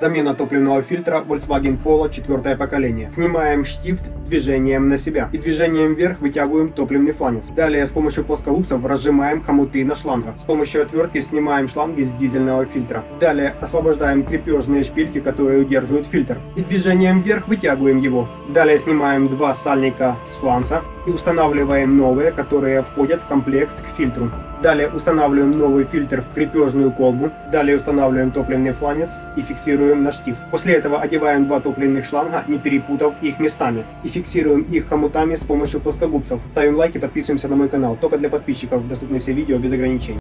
Замена топливного фильтра Volkswagen Polo четвертое поколение. Снимаем штифт движением на себя и движением вверх вытягиваем топливный фланец. Далее с помощью плоскогубцев разжимаем хомуты на шлангах. С помощью отвертки снимаем шланги с дизельного фильтра. Далее освобождаем крепежные шпильки, которые удерживают фильтр. И движением вверх вытягиваем его. Далее снимаем два сальника с фланца и устанавливаем новые, которые входят в комплект к фильтру. Далее устанавливаем новый фильтр в крепежную колбу. Далее устанавливаем топливный фланец и фиксируем на штифт. После этого одеваем два топливных шланга, не перепутав их местами. И фиксируем их хомутами с помощью плоскогубцев. Ставим лайки, подписываемся на мой канал. Только для подписчиков доступны все видео без ограничений.